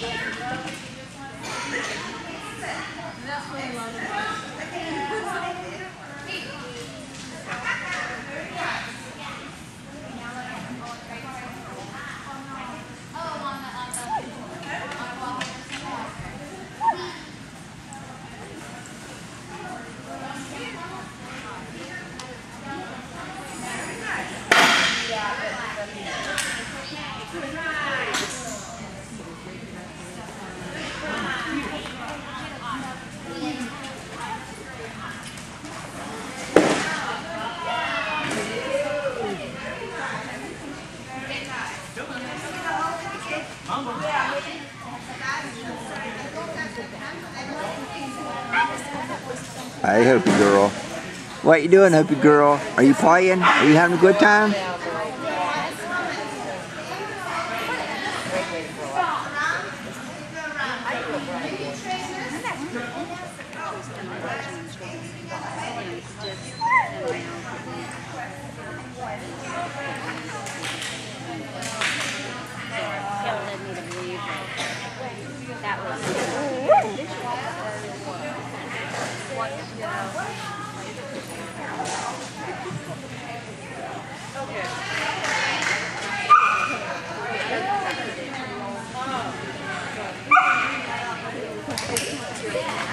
That's what we love about Hey, Hoopy girl. What you doing, Hoopy girl? Are you playing? Are you having a good time? Yeah.